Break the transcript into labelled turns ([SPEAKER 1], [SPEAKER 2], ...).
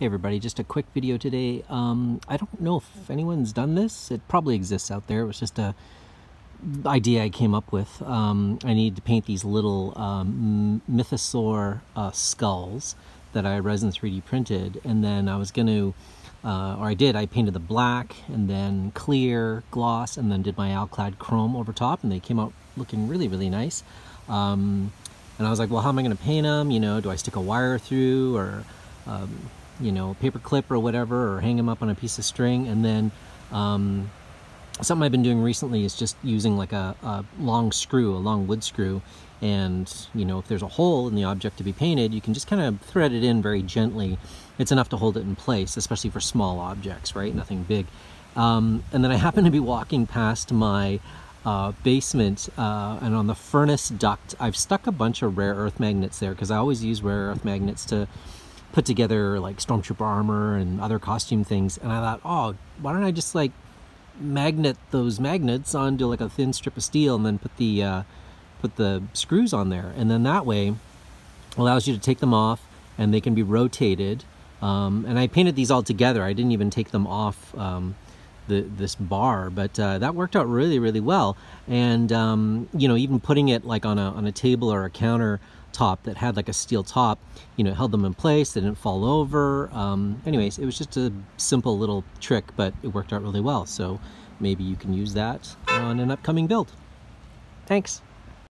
[SPEAKER 1] Hey everybody, just a quick video today. Um, I don't know if anyone's done this. It probably exists out there. It was just a idea I came up with. Um, I need to paint these little um, mythosaur uh, skulls that I resin 3D printed, and then I was going to, uh, or I did, I painted the black, and then clear, gloss, and then did my alclad chrome over top, and they came out looking really, really nice. Um, and I was like, well, how am I going to paint them? You know, do I stick a wire through, or um, you know, paper clip or whatever, or hang them up on a piece of string. And then um, something I've been doing recently is just using like a, a, long screw, a long wood screw. And, you know, if there's a hole in the object to be painted, you can just kind of thread it in very gently. It's enough to hold it in place, especially for small objects, right? Nothing big. Um, and then I happen to be walking past my uh, basement uh, and on the furnace duct, I've stuck a bunch of rare earth magnets there because I always use rare earth magnets to put together like stormtrooper armor and other costume things and i thought oh why don't i just like magnet those magnets onto like a thin strip of steel and then put the uh, put the screws on there? And then that way allows you to take them off and they can be rotated. Um, and I painted these all together. I didn't even take them off um, the, this bar but uh, that worked out really really well. And um, you know even putting it like on a, on a table or a counter top that had like a steel top, you know, held them in place, they didn't fall over. Um, anyways, it was just a simple little trick, but it worked out really well. So maybe you can use that on an upcoming build. Thanks.